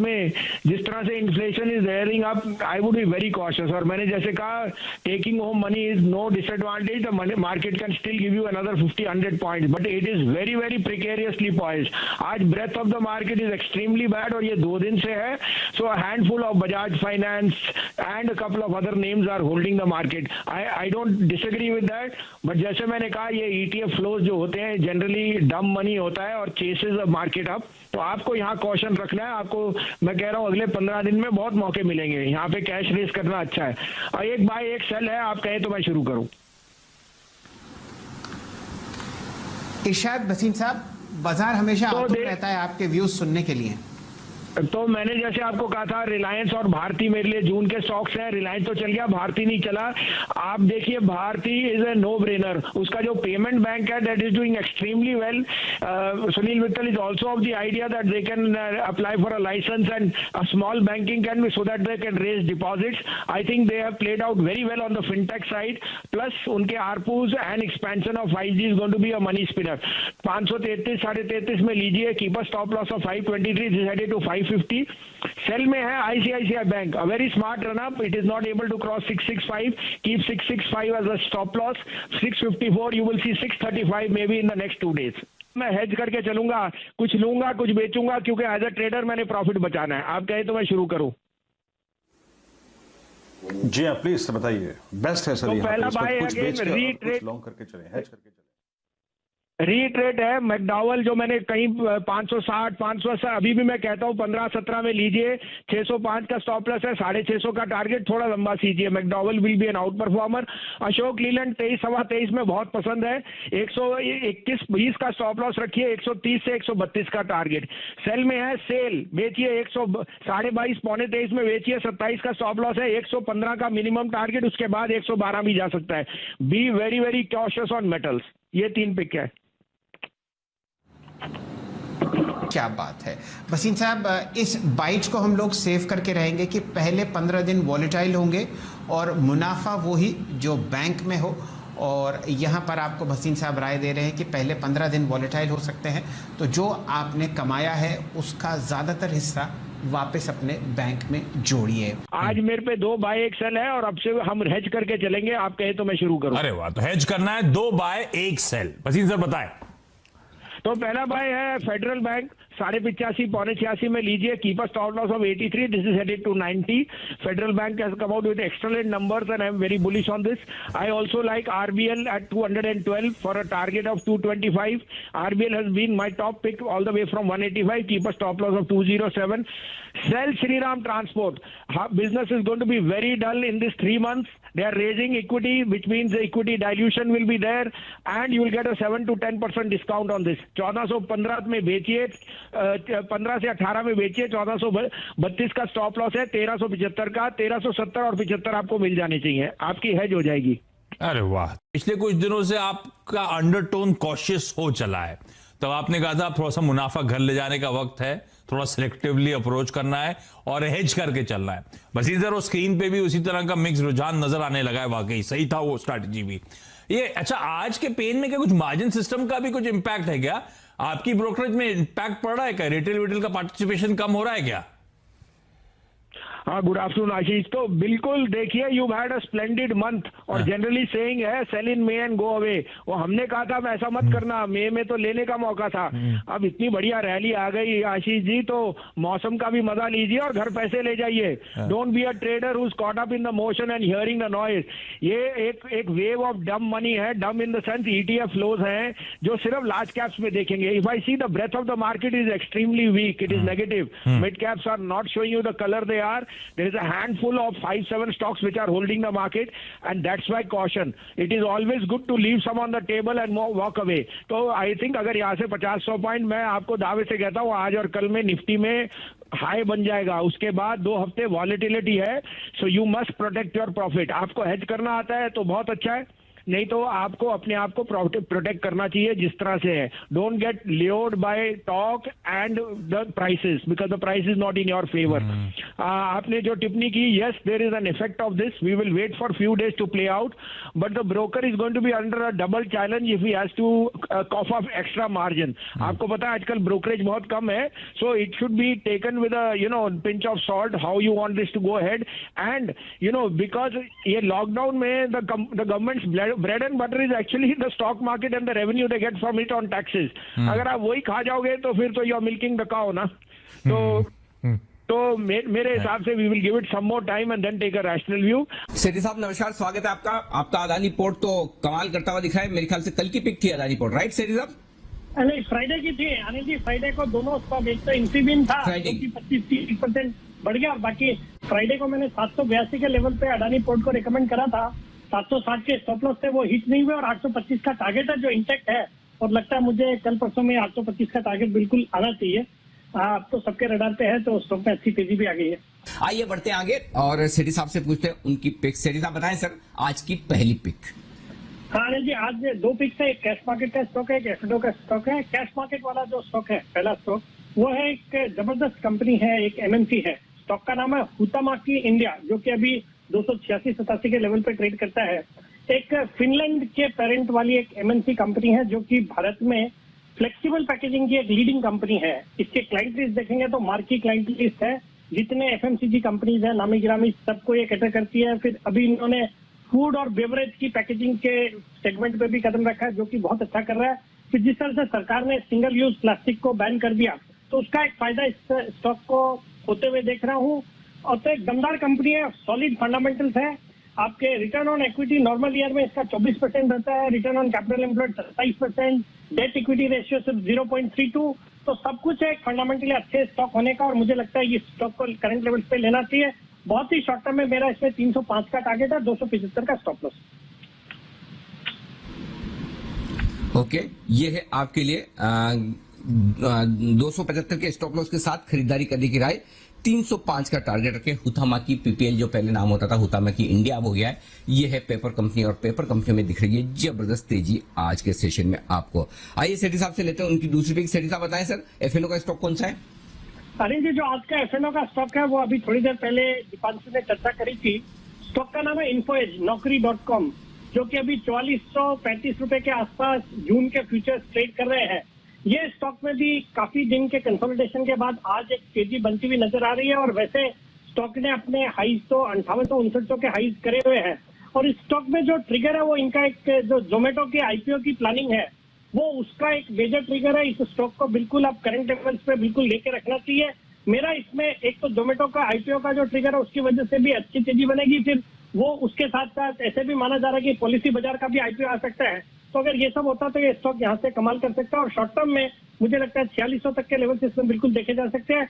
में जिस तरह से inflation is airing up I would be very cautious और मैंने जैसे कहा taking home money is no disadvantage the market can still give you another 50 100 points but it is very very precariously point आज breath of the market is extremely bad और ये दो दिन से है. So handful of Bajaj finance and couple of other names are holding the market I I don't disagree with that but जैसे मैंने कहा, ये ईटीएफ e फ्लोज जो होते हैं जनरली डम मनी होता है और चेसेज मार्केट अप तो आपको यहाँ कौशन रखना है। आपको मैं कह रहा हूँ अगले पंद्रह दिन में बहुत मौके मिलेंगे। यहाँ पे कैश रेस करना अच्छा है। और एक बाय एक सेल है आप कहें तो मैं शुरू करूँ। इर्शाद बसीम साहब बाज़ार हमेशा तो रहता है आपके व्यूज़ सुनने के लिए। तो मैंने जैसे आपको कहा था रिलायंस और भारती मेरे लिए जून के स्टॉक्स है। रिलायंस तो चल गया, भारती नहीं चला। आप देखिए, Bharti is a no brainer उसका जो पेमेंट बैंक है that is doing extremely well Sunil Mittal is also of the idea that they can apply for a licence and a small banking can be so that they can raise deposits I think they have played out very well on the fintech side plus उनके ARPUs and expansion of five G is going to be a money spinner पाँच सौ तैतीस, साढ़े तैतीस में लीजिए keep a stop loss of five twenty three headed to five 550 sell में है ICICI Bank a very smart run up it is not able to cross 665 keep 665 as a stop loss 654 you will see 635 may be in the next two days मैं hedge करके चलूँगा. कुछ लूँगा कुछ बेचूँगा क्योंकि एज अ ट्रेडर मैंने profit बचाना है. आप कहे तो मैं शुरू करूँ। जी हाँ प्लीज़ बताइए। बेस्ट है सर तो पहला बाय अगेन रीट्रेड लॉन्ग करके चले। हेज करके चले। रीट्रेट है मैकडॉवल जो मैंने कहीं 560 580 अभी भी मैं कहता हूँ 15 17 में लीजिए 605 का स्टॉप लॉस है, साढ़े सौ का टारगेट थोड़ा लंबा सीजिए McDowell will be an outperformer Ashok Leyland तेईस, सवा तेईस में बहुत पसंद है, एक सौ इक्कीस, बीस का स्टॉप लॉस रखिए 130 से 132 का टारगेट सेल में है सेल बेचिए एक सौ, साढ़े बाईस, पौने तेईस में बेचिए, सत्ताईस का स्टॉप लॉस है, एक सौ पंद्रह का मिनिमम टारगेट उसके बाद एक सौ बारह भी जा सकता है. Be very very cautious on metals ये तीन पिक है. क्या बात है? वसीम साहब इस बाइट को हम लोग सेव करके रहेंगे कि पहले पंद्रह दिन वॉलेटाइल होंगे और मुनाफा वही जो बैंक में हो और यहाँ पर आपको भसीन साहब राय दे रहे हैं कि पहले पंद्रह दिन वॉलेटाइल हो सकते हैं। तो जो आपने कमाया है उसका ज़्यादातर हिस्सा वापस अपने बैंक में जोड़िए। आज मेरे पे दो बाय एक सेल है और अब से हम हेज करके चलेंगे। आप कहे तो मैं शुरू करूँ। अरे वाह तो हेज करना है दो बाय एक सेल। भसीन सर बताए। तो पहला भाई है फेडरल बैंक साढ़े पिचासी, पौने छियासी में लीजिए। Keep a stop loss of eighty three this is headed to ninety Federal Bank has come out with external number and I am very bullish on this I also like RBL at two hundred and twelve for a target of two twenty five RBL has been my top pick all the way from one eighty five keep a stop loss of two zero seven sell Shriram transport business is going to be very dull in this three months they are raising equity which means equity dilution will be there and you will get a seven to ten percent discount on this चौदह सौ पंद्रह में बेचिए पंद्रह से अठारह में बेचिए, चौदह सौ बत्तीस का स्टॉप लॉस है, तेरह सौ पिछहत्तर का, तेरह सौ सत्तर और पिछहत्तर आपको मिल जानी चाहिए, आपकी हेज हो जाएगी। अरे वाह। पिछले कुछ दिनों से आपका अंडरटोन कॉशियस हो चला है। तो आपने कहा था थोड़ा सा मुनाफा घर ले जाने का वक्त है, थोड़ा सिलेक्टिवली अप्रोच करना है और हेज करके चलना है। बस इधर वो स्क्रीन पे भी उसी तरह का मिक्स रुझान नज़र आने लगा है, वाकई सही था वो स्ट्रैटेजी भी। ये अच्छा आज के पेन में क्या कुछ मार्जिन सिस्टम का भी कुछ इंपैक्ट है क्या? आपकी ब्रोकरेज में इंपैक्ट पड़ रहा है क्या? रिटेल विटेल का पार्टिसिपेशन कम हो रहा है क्या? हाँ गुड आफ्टरनून आशीष तो बिल्कुल देखिए you had a splendid month और जनरली हाँ। सेइंग है sell in May and go away वो हमने कहा था ऐसा मत हम्म। करना। मे में तो लेने का मौका था। हम्म। अब इतनी बढ़िया रैली आ गई आशीष जी तो मौसम का भी मज़ा लीजिए और घर पैसे ले जाइए। Don't be a trader who's caught up in the motion and hearing the noise ये एक एक वेव ऑफ़ डम मनी है। Dumb in the sense ETF flows हैं जो सिर्फ़ लार्ज कैप्स में देखेंगे। If I see the breath of the market is extremely weak it is negative mid caps are not showing you the colour they are there is a handful of five, seven stocks which are holding the market, and that's why caution. It is always good to leave some on the table and walk away. तो I think अगर यहाँ से पचास सौ point मैं आपको दावे से कहता हूँ, आज और कल में निफ्टी में हाई बन जाएगा। उसके बाद दो हफ़्ते वॉलिटिलिटी है so you must protect your profit आपको हेज करना आता है तो बहुत अच्छा है, नहीं तो आपको अपने आप को प्रोटेक्ट करना चाहिए जिस तरह से है। Don't get lured by talk and the prices because the price is not in your favour आपने जो टिप्पणी की yes there is an effect of this we will wait for few days to play out but the broker is going to be under a double challenge if he has to cough off extra margin आपको पता है आजकल brokerage बहुत कम है so it should be taken with you know pinch of salt how you want this to go ahead. And you know because ये lockdown में the the bread and butter is actually the stock market and the revenue they get from it on taxes. अगर आप वही खा जाओगे तो फिर तो you are milking the cow ना। तो तो मे, मेरे हिसाब से we will give it some more time and then take a rational view Sethi साहब नमस्कार स्वागत है आपका। आपका अदानी पोर्ट तो कमाल करता हुआ दिखा है। मेरे ख्याल से कल की पिक थी अदानी पोर्ट राइट सेठी साहब? नहीं फ्राइडे की थी। अनिल जी फ्राइडे को दोनों स्टॉक एक तो इंफीबिन था पच्चीस तीस परसेंट बढ़ गया। और बाकी फ्राइडे को मैंने सात सौ बयासी के लेवल पे अडानी पोर्ट को रिकमेंड करा था। सात सौ साठ के स्टॉप लॉस थे वो हिट नहीं हुए और आठ सौ पच्चीस का टारगेट है जो इंटेक्ट है। और लगता है मुझे कल परसों में आठ सौ पच्चीस का टारगेट बिल्कुल आना चाहिए। आप तो सबके रडार पे है तो स्टॉक में अच्छी तेज़ी भी आ गई है। आइए बढ़ते हैं आगे। और सेठी साहब से पूछते हैं उनकी पिक सेठी साहब बताएँ सर आज की पहली पिक हाँ जी आज दो पिक्स है एक कैश मार्केट का स्टॉक है एक एफडो का स्टॉक है। कैश मार्केट वाला जो स्टॉक है पहला स्टॉक वो है एक ज़बरदस्त कंपनी है एक एमएनसी है। स्टॉक का नाम है हुतामाकी इंडिया जो कि अभी दो सौ छियासी सतासी के लेवल पे ट्रेड करता है। एक फिनलैंड के पेरेंट वाली एक एमएनसी कंपनी है जो कि भारत में फ्लेक्सिबल पैकेजिंग की एक लीडिंग कंपनी है। इसके क्लाइंट लिस्ट देखेंगे तो मार्की क्लाइंट लिस्ट है। जितने एफएमसीजी कंपनीज़ है, नामी गिरामी, सबको ये कैटर करती है। फिर अभी इन्होंने फ़ूड और बेवरेज की पैकेजिंग के सेगमेंट पे भी कदम रखा है, जो कि बहुत अच्छा कर रहा है। फिर जिस तरह से सरकार ने सिंगल यूज़ प्लास्टिक को बैन कर दिया तो उसका एक फ़ायदा इस स्टॉक को होते हुए देख रहा हूँ। और तो एक दमदार कंपनी है सॉलिड फंडामेंटल्स है। आपके return on equity normal year में इसका 24 परसेंट रहता है रिटर्न ऑन कैपिटल एम्प्लॉयड सत्ताईस परसेंट डेट इक्विटी रेशियो सिर्फ़ ज़ीरो पॉइंट थ्री टू तो सब कुछ है फंडामेंटली अच्छे स्टॉक होने का, और मुझे लगता है ये स्टॉक को करंट लेवल पे लेना चाहिए। बहुत ही शॉर्ट टर्म में मेरा इसमें 305 का टारगेट है दो सौ पचहत्तर का स्टॉप लॉस ओके ये है आपके लिए दो सौ पचहत्तर के स्टॉप लॉस के साथ खरीदारी करने की राय। 305 का टारगेट रखे। हुथामा की पीपीएल जो पहले नाम होता था हुथामा की इंडिया अब हो गया है। ये है पेपर कंपनी और पेपर कंपनी में दिख रही है ज़बरदस्त तेज़ी आज के सेशन में आपको। आइए सेठी साहब से लेते हैं, उनकी दूसरी पिक सेठी साहब, बताएँ सर एफएनओ का स्टॉक कौन सा है? अरे जी जो आज का एफएनओ का स्टॉक है, वो अभी थोड़ी देर पहले दीपांशु ने चर्चा करी थी। स्टॉक का नाम है इन्फोएज नौकरी जो कि अभी चौवालीस सौ पैंतीस रुपए के आसपास जून के फ्यूचर्स ट्रेड कर रहे हैं। ये स्टॉक में भी काफ़ी दिन के कंसोलिडेशन के बाद आज एक तेज़ी बनती हुई नज़र आ रही है और वैसे स्टॉक ने अपने हाइज तो अंठावन सौ उनसठ सौ के हाइज करे हुए हैं। और इस स्टॉक में जो ट्रिगर है, वो इनका एक जो जोमेटो के आईपीओ की प्लानिंग है, वो उसका एक मेजर ट्रिगर है। इस स्टॉक को बिल्कुल आप करंट लेवल्स पे बिल्कुल लेके रखना चाहिए। मेरा इसमें एक तो जोमेटो का आईपीओ का जो ट्रिगर है, उसकी वजह से भी अच्छी तेज़ी बनेगी। फिर वो उसके साथ साथ ऐसे भी माना जा रहा है कि पॉलिसी बाज़ार का भी आईपीओ आ सकता है। तो अगर ये सब होता तो ये स्टॉक यहाँ से कमाल कर सकता है और शॉर्ट टर्म में मुझे लगता है छियालीस तक के लेवल से इसमें बिल्कुल देखे जा सकते हैं।